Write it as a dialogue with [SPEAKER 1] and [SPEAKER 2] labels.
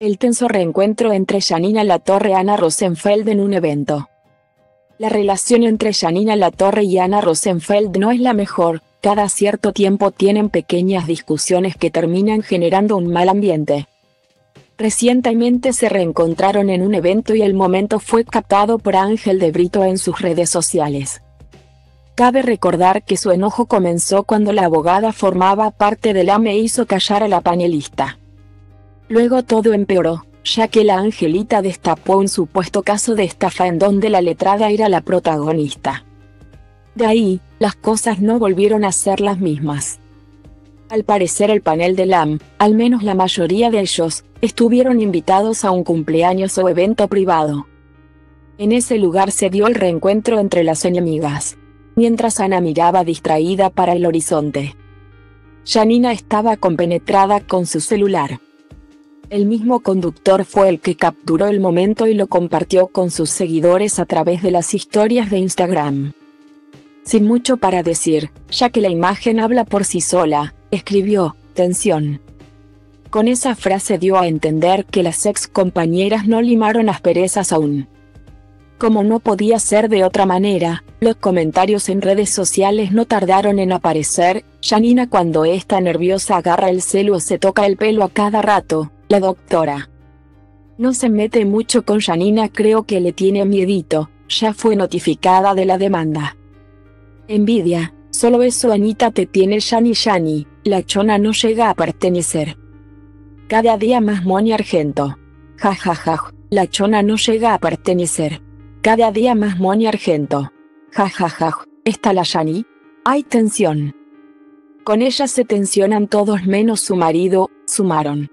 [SPEAKER 1] El tenso reencuentro entre Janina Latorre y Ana Rosenfeld en un evento. La relación entre Janina Latorre y Ana Rosenfeld no es la mejor, cada cierto tiempo tienen pequeñas discusiones que terminan generando un mal ambiente. Recientemente se reencontraron en un evento y el momento fue captado por Ángel de Brito en sus redes sociales. Cabe recordar que su enojo comenzó cuando la abogada formaba parte del AME e hizo callar a la panelista. Luego todo empeoró, ya que la Angelita destapó un supuesto caso de estafa en donde la letrada era la protagonista. De ahí, las cosas no volvieron a ser las mismas. Al parecer el panel de LAM, al menos la mayoría de ellos, estuvieron invitados a un cumpleaños o evento privado. En ese lugar se dio el reencuentro entre las enemigas. Mientras Ana miraba distraída para el horizonte. Janina estaba compenetrada con su celular. El mismo conductor fue el que capturó el momento y lo compartió con sus seguidores a través de las historias de Instagram. Sin mucho para decir, ya que la imagen habla por sí sola, escribió, tensión. Con esa frase dio a entender que las ex compañeras no limaron asperezas aún. Como no podía ser de otra manera, los comentarios en redes sociales no tardaron en aparecer, Janina cuando está nerviosa agarra el celu o se toca el pelo a cada rato, la doctora. No se mete mucho con Janina, creo que le tiene miedito, ya fue notificada de la demanda. Envidia, solo eso Anita te tiene Yani Yani, la chona no llega a pertenecer. Cada día más Moni Argento. Ja ja ja, la chona no llega a pertenecer. Cada día más Moni Argento. Ja ja ja, ¿está la Yani? Hay tensión. Con ella se tensionan todos menos su marido, sumaron.